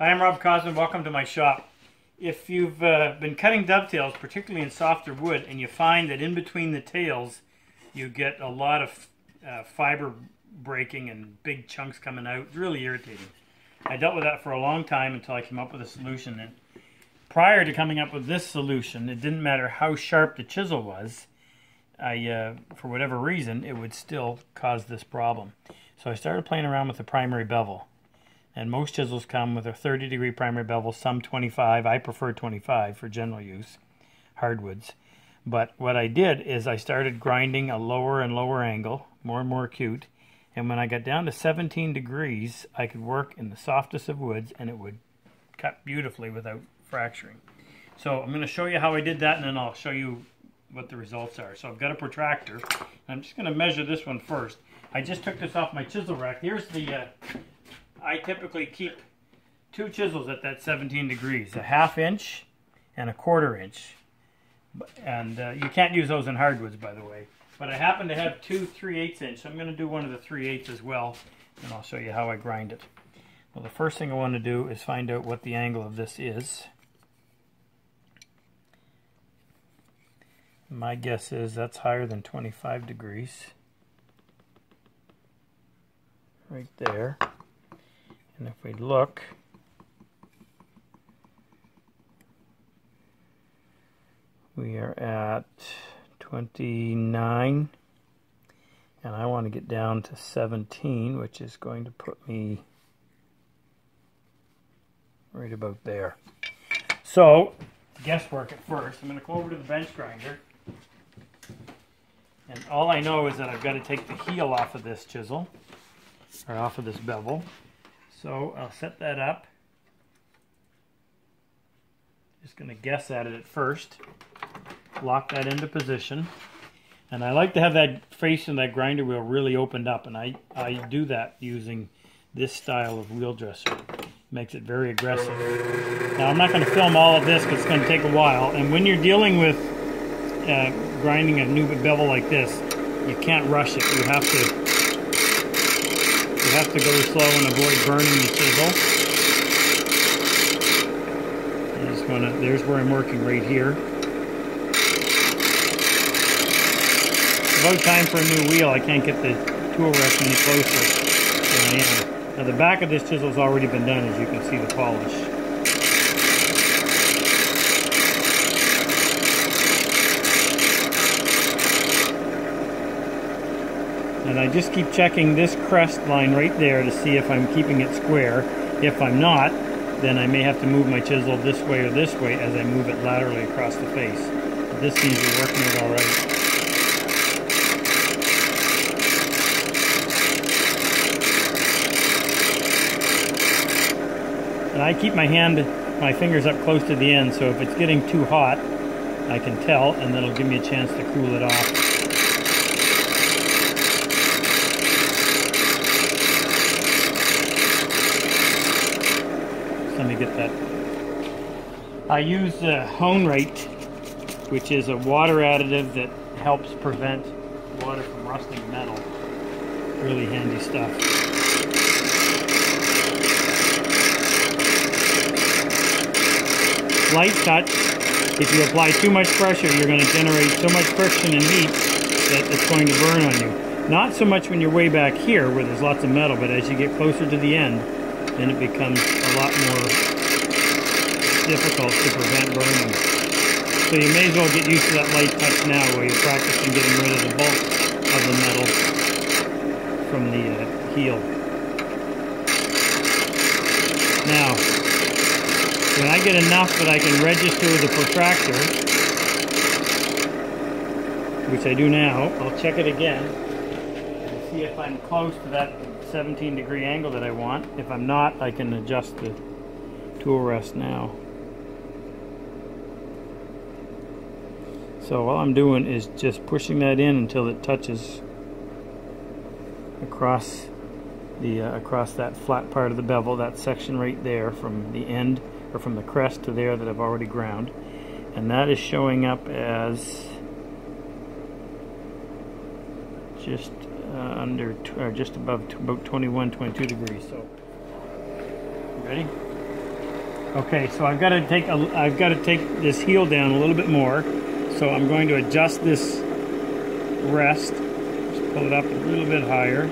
Hi, I'm Rob Cosman. Welcome to my shop. If you've uh, been cutting dovetails, particularly in softer wood, and you find that in between the tails you get a lot of uh, fiber breaking and big chunks coming out, it's really irritating. I dealt with that for a long time until I came up with a solution. And prior to coming up with this solution, it didn't matter how sharp the chisel was, I, uh, for whatever reason, it would still cause this problem. So I started playing around with the primary bevel. And most chisels come with a 30 degree primary bevel, some 25. I prefer 25 for general use, hardwoods. But what I did is I started grinding a lower and lower angle, more and more acute. And when I got down to 17 degrees, I could work in the softest of woods and it would cut beautifully without fracturing. So I'm going to show you how I did that and then I'll show you what the results are. So I've got a protractor. I'm just going to measure this one first. I just took this off my chisel rack. Here's the uh, I typically keep two chisels at that 17 degrees, a half inch and a quarter inch. And uh, you can't use those in hardwoods, by the way. But I happen to have two 3 8 inch, so I'm going to do one of the 3 8 as well, and I'll show you how I grind it. Well, the first thing I want to do is find out what the angle of this is. My guess is that's higher than 25 degrees. Right there. And if we look, we are at 29 and I want to get down to 17 which is going to put me right about there. So guesswork at first. I'm going to go over to the bench grinder and all I know is that I've got to take the heel off of this chisel or off of this bevel so I'll set that up. Just going to guess at it at first. Lock that into position. And I like to have that face in that grinder wheel really opened up. And I, I do that using this style of wheel dresser. Makes it very aggressive. Now I'm not going to film all of this because it's going to take a while. And when you're dealing with uh, grinding a new bevel like this, you can't rush it. You have to have to go slow and avoid burning the chisel. I just wanna, there's where I'm working right here. About time for a new wheel. I can't get the tool rest any closer than I am. Now the back of this chisel's already been done as you can see the polish. And I just keep checking this crest line right there to see if I'm keeping it square. If I'm not, then I may have to move my chisel this way or this way as I move it laterally across the face. But this seems to be working it all right. And I keep my hand, my fingers up close to the end, so if it's getting too hot, I can tell, and that'll give me a chance to cool it off. Get that. I use uh, HoneRite, which is a water additive that helps prevent water from rusting metal. Really handy stuff. Light touch. If you apply too much pressure, you're going to generate so much friction and heat that it's going to burn on you. Not so much when you're way back here where there's lots of metal, but as you get closer to the end, then it becomes a lot more difficult to prevent burning. So you may as well get used to that light touch now where you're practicing getting rid of the bulk of the metal from the uh, heel. Now, when I get enough that I can register with the protractor, which I do now, I'll check it again and see if I'm close to that 17 degree angle that I want. If I'm not, I can adjust the tool rest now. So all I'm doing is just pushing that in until it touches across the uh, across that flat part of the bevel, that section right there from the end or from the crest to there that I've already ground. And that is showing up as just uh, under, or just above, about 21, 22 degrees. So, ready? Okay, so I've got to take a, I've got to take this heel down a little bit more. So I'm going to adjust this rest. Just pull it up a little bit higher.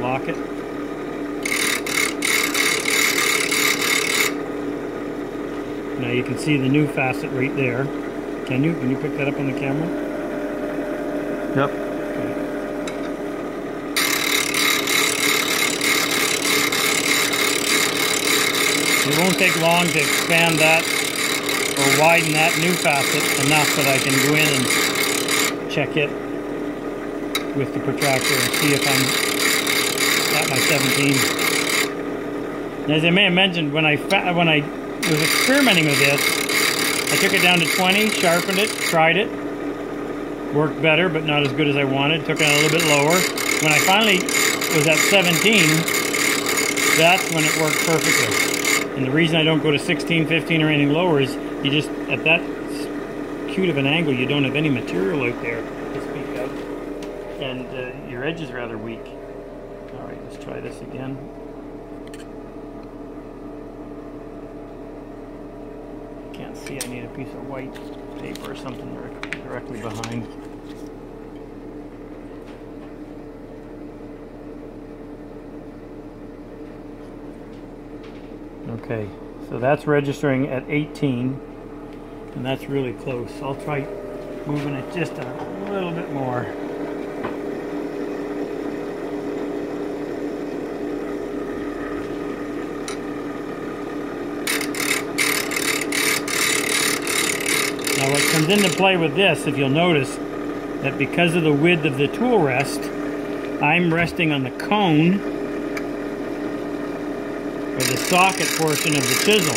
Lock it. Now you can see the new facet right there. Can you? Can you pick that up on the camera? Yep. It won't take long to expand that or widen that new facet enough that I can go in and check it with the protractor and see if I'm at my 17. And as I may have mentioned, when I when I was experimenting with this, I took it down to 20, sharpened it, tried it, worked better, but not as good as I wanted. Took it a little bit lower. When I finally was at 17, that's when it worked perfectly. And the reason I don't go to 16, 15 or anything lower is you just, at that cute of an angle, you don't have any material out there to speak of. And uh, your edge is rather weak. All right, let's try this again. Can't see, I need a piece of white paper or something directly behind. Okay, so that's registering at 18, and that's really close. I'll try moving it just a little bit more. Now what comes into play with this, if you'll notice, that because of the width of the tool rest, I'm resting on the cone or the socket portion of the chisel.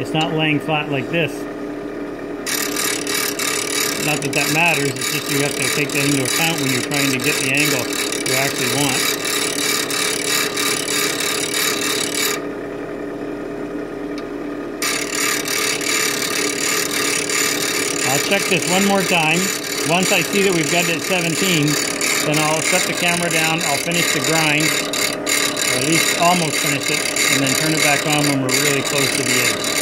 It's not laying flat like this. Not that that matters, it's just you have to take that into account when you're trying to get the angle you actually want. I'll check this one more time. Once I see that we've got it at 17, then I'll set the camera down, I'll finish the grind, at least almost finish it, and then turn it back on when we're really close to the edge.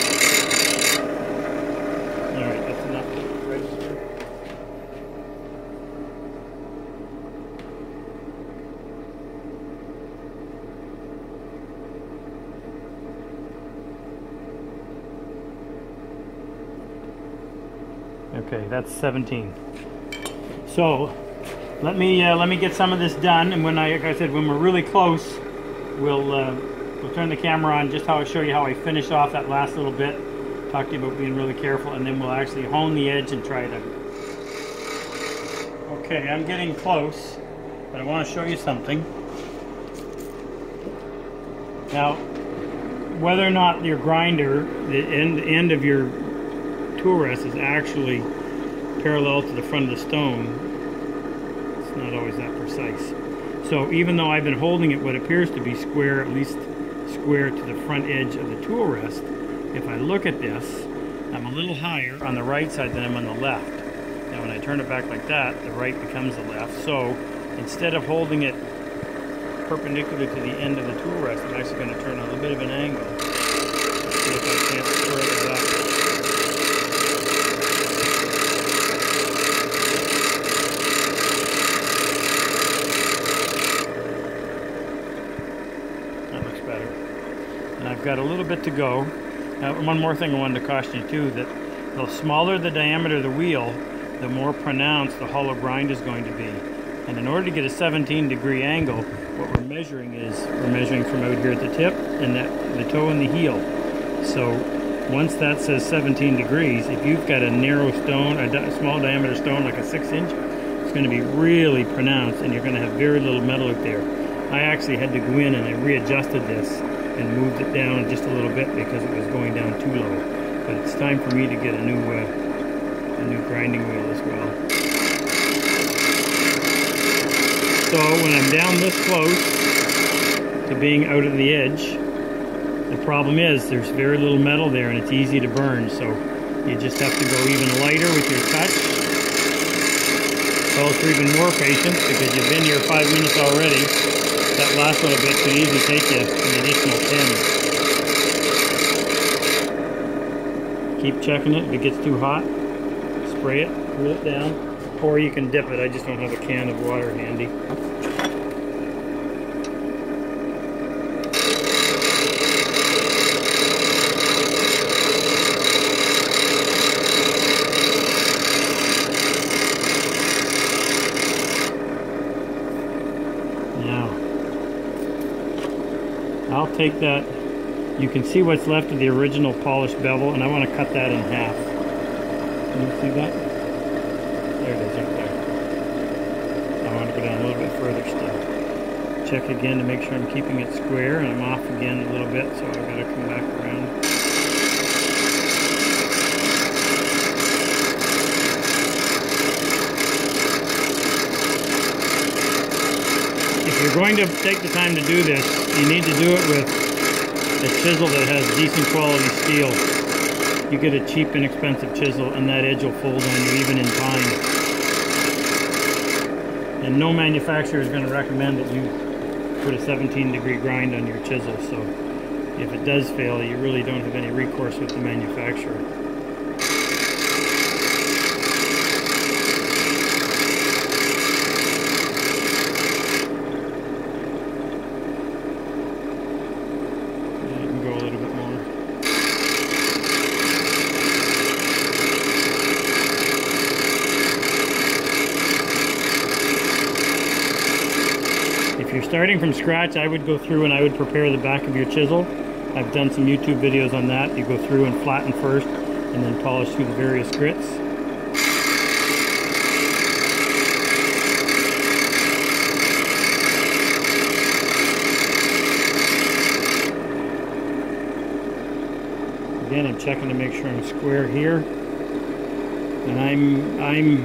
Alright, that's enough. Okay, that's 17. So, let me uh, let me get some of this done, and when I, like I said, when we're really close, we'll uh, we'll turn the camera on just how I show you how I finish off that last little bit. Talk to you about being really careful, and then we'll actually hone the edge and try to... Okay, I'm getting close, but I want to show you something. Now, whether or not your grinder, the end, end of your tool rest is actually parallel to the front of the stone, it's not always that precise. So even though I've been holding it what appears to be square, at least square to the front edge of the tool rest, if I look at this, I'm a little higher on the right side than I'm on the left. Now when I turn it back like that, the right becomes the left. So instead of holding it perpendicular to the end of the tool rest, I'm actually going to turn a little bit of an angle. See if I can't square that up. That looks better. And I've got a little bit to go. Now, one more thing I wanted to caution you too, that the smaller the diameter of the wheel, the more pronounced the hollow grind is going to be. And in order to get a 17 degree angle, what we're measuring is, we're measuring from out here at the tip and that, the toe and the heel. So once that says 17 degrees, if you've got a narrow stone, a di small diameter stone like a six inch, it's going to be really pronounced and you're going to have very little metal out there. I actually had to go in and I readjusted this and moved it down just a little bit because it was going down too low. But it's time for me to get a new uh, a new grinding wheel as well. So when I'm down this close to being out of the edge, the problem is there's very little metal there and it's easy to burn. So you just have to go even lighter with your touch. Calls for even more patience because you've been here five minutes already That last little bit could easily take you an additional 10. Keep checking it. If it gets too hot, spray it, cool it down, or you can dip it. I just don't have a can of water handy. I'll take that. You can see what's left of the original polished bevel, and I want to cut that in half. Can you see that? There it is right there. I want to go down a little bit further still. Check again to make sure I'm keeping it square, and I'm off again a little bit, so I've got to come back around. Going to take the time to do this, you need to do it with a chisel that has decent quality steel. You get a cheap, inexpensive chisel and that edge will fold on you even in pine. And no manufacturer is going to recommend that you put a 17 degree grind on your chisel, so if it does fail, you really don't have any recourse with the manufacturer. If you're starting from scratch, I would go through and I would prepare the back of your chisel. I've done some YouTube videos on that. You go through and flatten first and then polish through the various grits. Again, I'm checking to make sure I'm square here. And I'm, I'm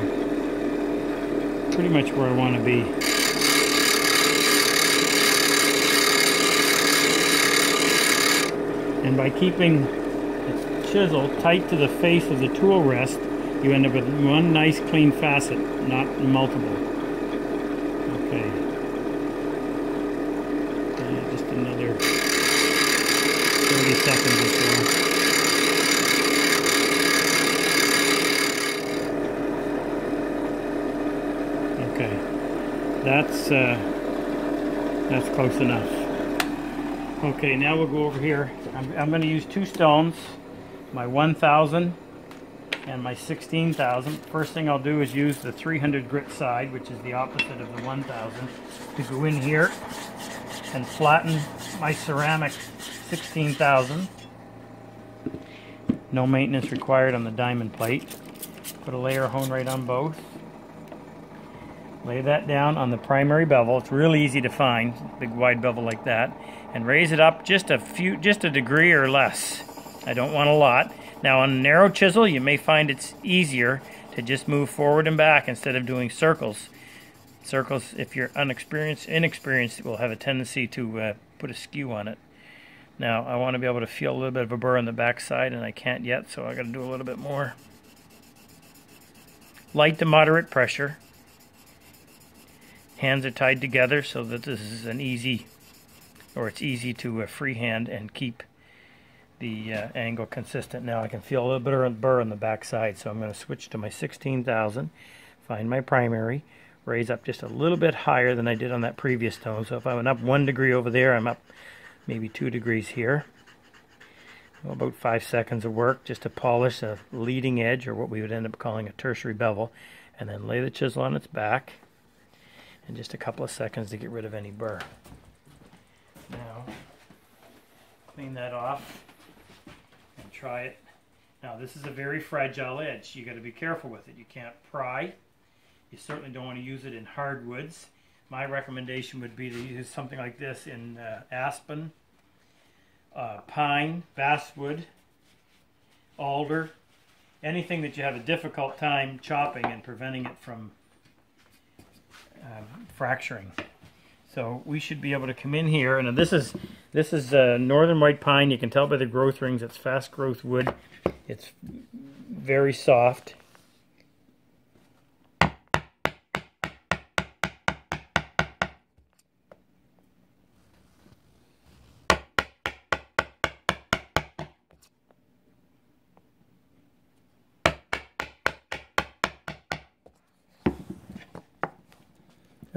pretty much where I want to be. And by keeping the chisel tight to the face of the tool rest, you end up with one nice clean facet, not multiple. Okay. Uh, just another 30 seconds or so. Okay, that's uh, that's close enough. Okay, now we'll go over here. I'm, I'm going to use two stones, my 1000 and my 16,000. First thing I'll do is use the 300 grit side, which is the opposite of the 1000, to go in here and flatten my ceramic 16,000. No maintenance required on the diamond plate. Put a layer HoneRite on both. Lay that down on the primary bevel. It's real easy to find, big wide bevel like that. And raise it up just a few, just a degree or less. I don't want a lot. Now on a narrow chisel, you may find it's easier to just move forward and back instead of doing circles. Circles, if you're unexperienced, inexperienced, will have a tendency to uh, put a skew on it. Now I want to be able to feel a little bit of a burr on the back side, and I can't yet, so I got to do a little bit more. Light to moderate pressure. Hands are tied together so that this is an easy, or it's easy to uh, freehand and keep the uh, angle consistent. Now I can feel a little bit of burr on the back side, so I'm going to switch to my 16,000, find my primary, raise up just a little bit higher than I did on that previous stone. So if I went up one degree over there, I'm up maybe two degrees here. Well, about five seconds of work just to polish a leading edge, or what we would end up calling a tertiary bevel, and then lay the chisel on its back and just a couple of seconds to get rid of any burr. Now, clean that off and try it. Now this is a very fragile edge. You got to be careful with it. You can't pry. You certainly don't want to use it in hardwoods. My recommendation would be to use something like this in uh, aspen, uh, pine, basswood, alder, anything that you have a difficult time chopping and preventing it from um, fracturing. So we should be able to come in here, and this is this is uh, northern white pine. You can tell by the growth rings. It's fast growth wood. It's very soft.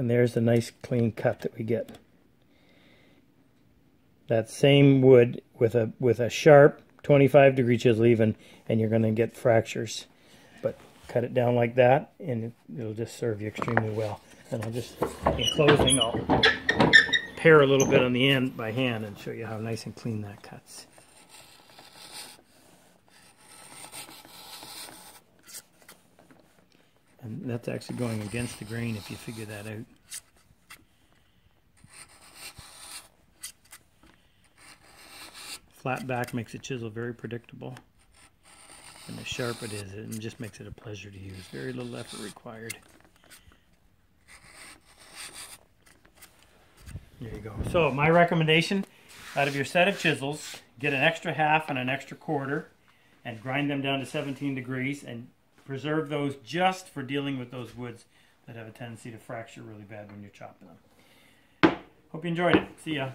And there's the nice clean cut that we get. That same wood with a with a sharp 25 degree chisel even, and you're going to get fractures. But cut it down like that, and it'll just serve you extremely well. And I'll just, in closing, I'll pare a little bit on the end by hand and show you how nice and clean that cuts. And that's actually going against the grain if you figure that out. Flat back makes a chisel very predictable. And the sharp it is, it just makes it a pleasure to use. Very little effort required. There you go. So my recommendation, out of your set of chisels, get an extra half and an extra quarter and grind them down to 17 degrees and preserve those just for dealing with those woods that have a tendency to fracture really bad when you're chopping them. Hope you enjoyed it. See ya.